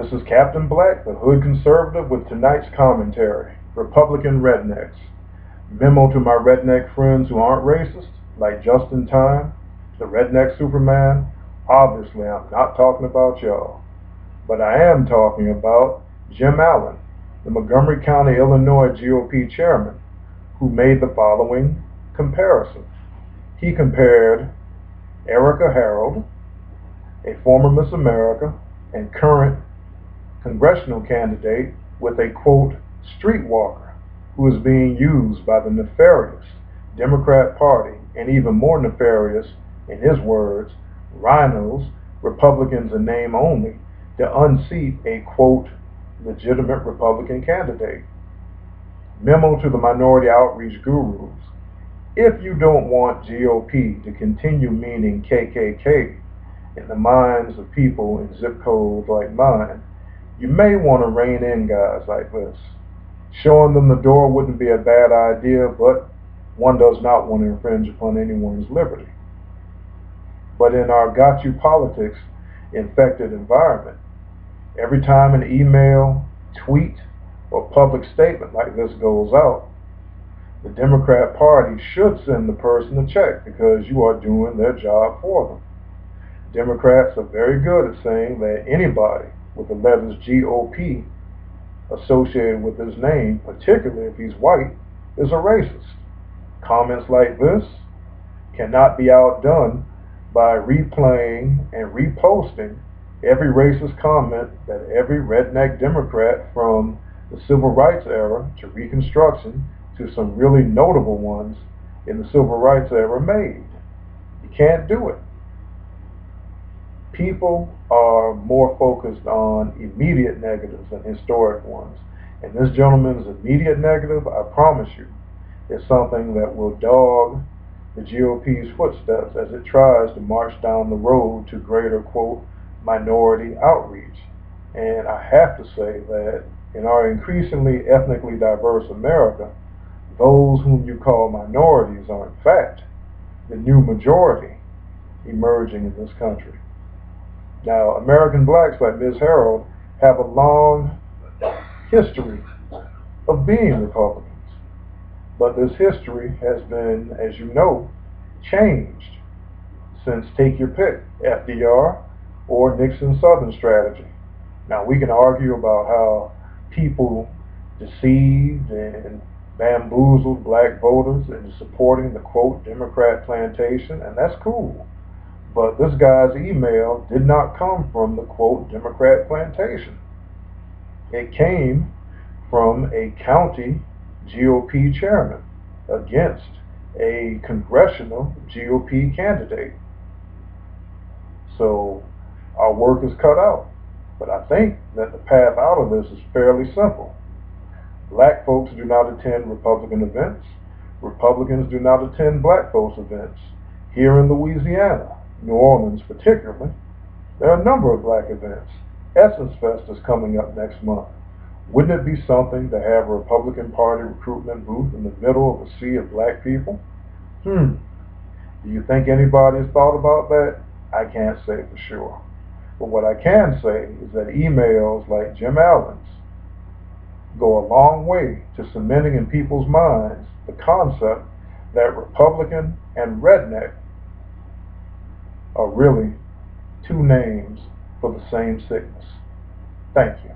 This is Captain Black, the Hood Conservative, with tonight's commentary Republican Rednecks. Memo to my redneck friends who aren't racist, like Justin Time, the Redneck Superman. Obviously, I'm not talking about y'all. But I am talking about Jim Allen, the Montgomery County, Illinois GOP chairman, who made the following comparison. He compared Erika Harold, a former Miss America and current congressional candidate, with a quote, streetwalker who is being used by the nefarious Democrat Party and even more nefarious, in his words, RINOs, Republicans in name only, to unseat a quote, legitimate Republican candidate. Memo to the minority outreach gurus. If you don't want GOP to continue meaning KKK in the minds of people in zip codes like mine, you may want to rein in guys like this. Showing them the door wouldn't be a bad idea, but one does not want to infringe upon anyone's liberty. But in our got you politics infected environment, every time an email, tweet, or public statement like this goes out, the Democrat Party should send the person a check because you are doing their job for them. Democrats are very good at saying that anybody with the letters GOP associated with his name, particularly if he's white, is a racist. Comments like this cannot be outdone by replaying and reposting every racist comment that every redneck Democrat from the civil rights era to Reconstruction to some really notable ones in the civil rights era made. You can't do it. People are more focused on immediate negatives than historic ones. And this gentleman's immediate negative, I promise you, is something that will dog the GOP's footsteps as it tries to march down the road to greater, quote, minority outreach. And I have to say that in our increasingly ethnically diverse America, those whom you call minorities are in fact the new majority emerging in this country. Now, American blacks like Ms. Harold have a long history of being Republicans. But this history has been, as you know, changed since take your pick, FDR or Nixon's Southern strategy. Now, we can argue about how people deceived and bamboozled black voters into supporting the quote Democrat plantation, and that's cool. But this guy's email did not come from the quote Democrat plantation. It came from a county GOP chairman against a congressional GOP candidate. So our work is cut out. But I think that the path out of this is fairly simple. Black folks do not attend Republican events. Republicans do not attend black folks events. Here in Louisiana, New Orleans particularly, there are a number of black events. Essence Fest is coming up next month. Wouldn't it be something to have a Republican Party recruitment booth in the middle of a sea of black people? Hmm. Do you think anybody has thought about that? I can't say for sure. But what I can say is that emails like Jim Allen's go a long way to cementing in people's minds the concept that Republican and redneck are really two names for the same sickness. Thank you.